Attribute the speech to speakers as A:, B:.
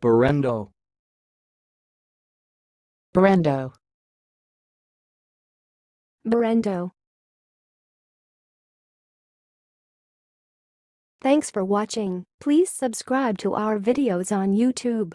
A: Berendo.
B: Berendo.
C: Berendo. Thanks for watching. Please subscribe to our videos on YouTube.